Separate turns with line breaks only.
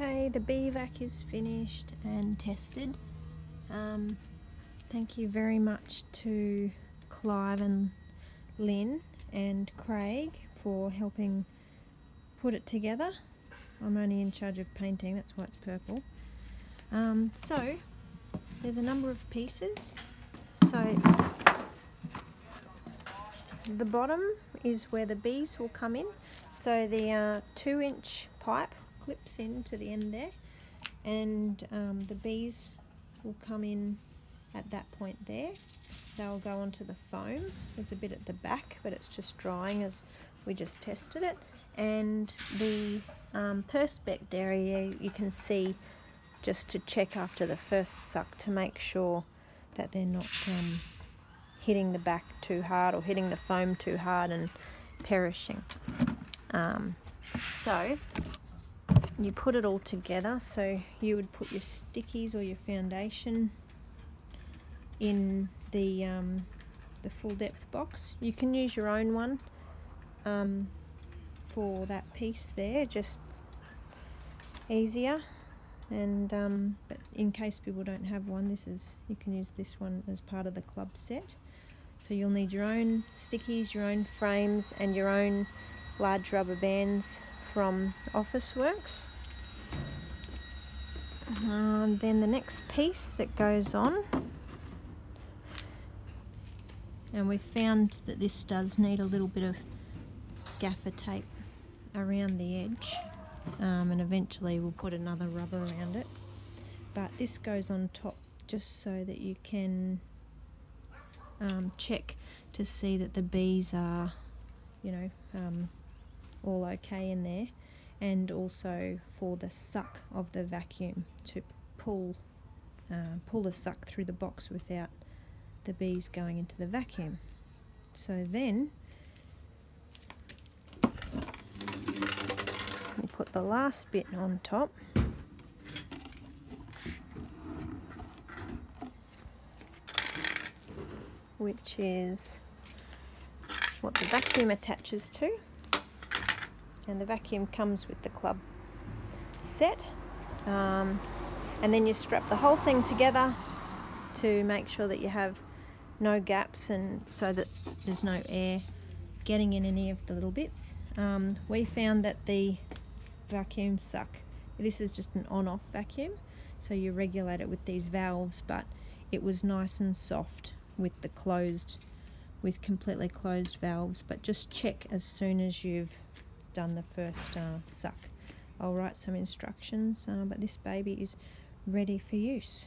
Okay, the bee vac is finished and tested. Um, thank you very much to Clive and Lynn and Craig for helping put it together. I'm only in charge of painting, that's why it's purple. Um, so, there's a number of pieces. So, the bottom is where the bees will come in. So the uh, two inch pipe clips in to the end there and um, the bees will come in at that point there. They'll go onto the foam. There's a bit at the back but it's just drying as we just tested it and the um, area you can see just to check after the first suck to make sure that they're not um, hitting the back too hard or hitting the foam too hard and perishing. Um, so you put it all together. So you would put your stickies or your foundation in the um, the full depth box. You can use your own one um, for that piece there just easier. And um, in case people don't have one this is you can use this one as part of the club set. So you'll need your own stickies your own frames and your own large rubber bands from Officeworks. And then the next piece that goes on, and we found that this does need a little bit of gaffer tape around the edge um, and eventually we'll put another rubber around it. But this goes on top just so that you can um, check to see that the bees are you know um, all okay in there and also for the suck of the vacuum to pull uh, pull the suck through the box without the bees going into the vacuum. So then we put the last bit on top. Which is what the vacuum attaches to and the vacuum comes with the club set um, and then you strap the whole thing together to make sure that you have no gaps and so that there's no air getting in any of the little bits. Um, we found that the vacuum suck. This is just an on-off vacuum so you regulate it with these valves but it was nice and soft with the closed with completely closed valves. But just check as soon as you've done the first uh, suck. I'll write some instructions, uh, but this baby is ready for use.